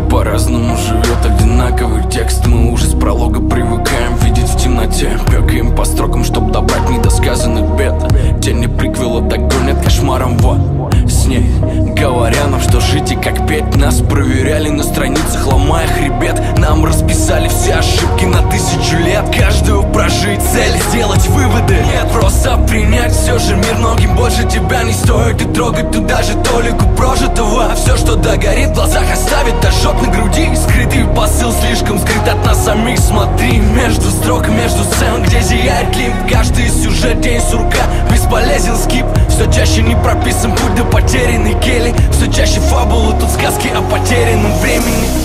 По-разному живет одинаковый текст Мы уже с пролога привыкаем видеть в темноте. Пекаем по строкам, чтоб добрать недосказанных бед. Тени приквела догонят кошмаром во сне. Говоря нам, что жить и как петь Нас проверяли на страницах, ломая хребет. Нам расписали все ошибки на тысячу лет. Каждую прожить цель, сделать выводы. Нет, просто принять все же мир многим больше тебя не стоит. И трогать туда же толику прожитого. Все, что догорит в глазах оставит ожог на груди. Скрытый посыл слишком скрыт от нас самих. Смотри между строк, между сцен, где зияет лимп Каждый сюжет, день сурка, бесполезен скип. Все чаще не прописан путь до потерянной кели. Все чаще фабулы, тут сказки о потерянном времени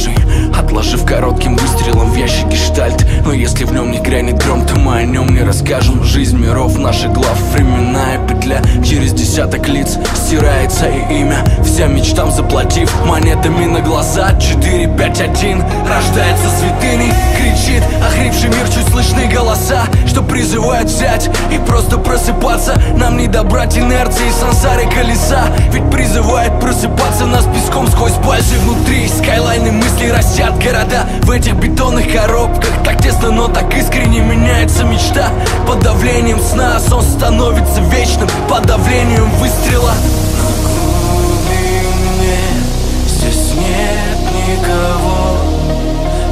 персонажей Отложив коротким выстрелом в ящик гештальт Но если в нем не грянет гром, то мы о нем не расскажем. Жизнь миров наших глав, временная петля. Через десяток лиц стирается и имя. Всем мечтам заплатив монетами на глаза. 4, 5, 1 Рождается святыней, кричит Охрипший мир, чуть слышны голоса. Что призывают взять и просто просыпаться. Нам не добрать инерции сансары колеса. Ведь призывает просыпаться нас песком сквозь пальцы внутри. Скайлайны мысли растят города. В этих бетонных коробках Так тесно, но так искренне меняется мечта. Под давлением сна сон становится вечным. Под давлением выстрела. Здесь нет никого.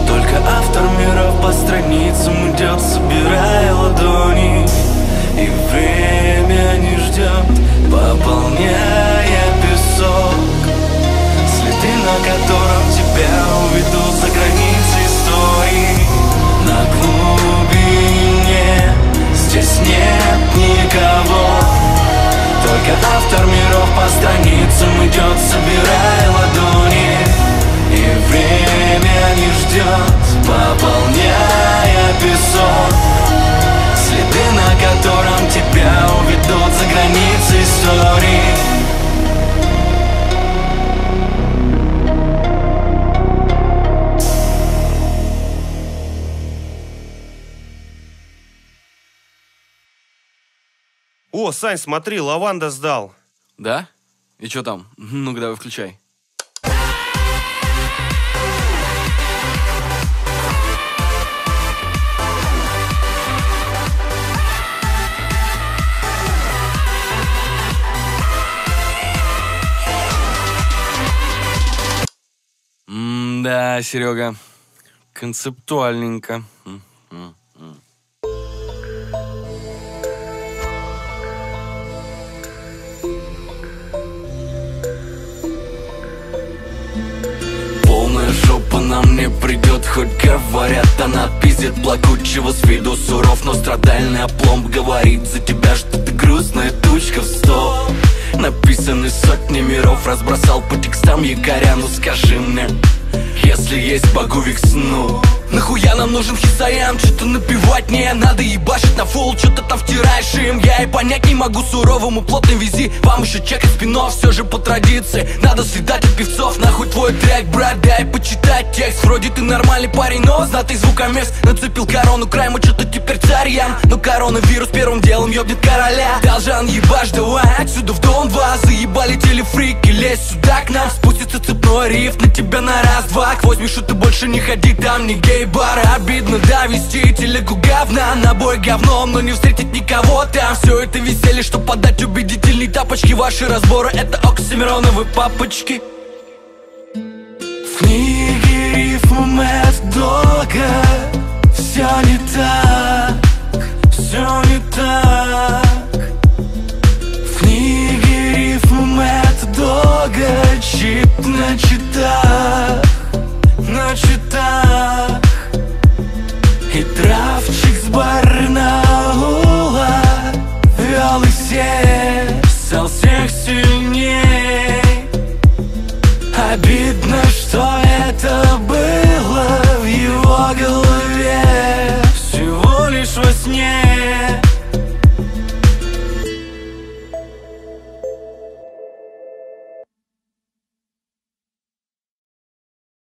Только автор миров по страницам идет, собирая О, Сань, смотри, лаванда сдал. Да? И что там? Ну-ка давай включай М-да, Серега, концептуальненько. М, м, хоть говорят Она пиздит плакучего с виду суров Но страдальный опломб говорит за тебя, что ты грустная тучка в сто. Написаны сотни миров, разбросал по текстам якоря. Ну скажи мне, если есть боговик сну Нахуя нам нужен хисаям, что-то напевать не надо ебашить на фул, что-то там втираешь им. Я и понять не могу суровому плотно вези. Вам еще чекать спинов, все же по традиции. Надо съедать от певцов, нахуй твой трек, брат Дай почитать текст, вроде ты нормальный парень Но знатый звукомес, нацепил корону Крайму, что-то теперь царь ям Но коронавирус первым делом ёбнет короля. Должен ебашь, давай отсюда в дом два. Заебали телефрики, лезь сюда к нам. Спустится цепной риф на тебя на раз-два. К возьмешь, ты больше не ходи, там не Эй, бары, обидно, да, вести телегу говна. На бой говном, но не встретить никого. Там Все это веселье, что подать убедительные тапочки. Ваши разборы, это оксимироновы папочки. В книге рифму Мэтт Дога Все не так, все не так. В книге рифму Мэтт Дога Чит на читах, на читах. Силы все, стал всех сильнее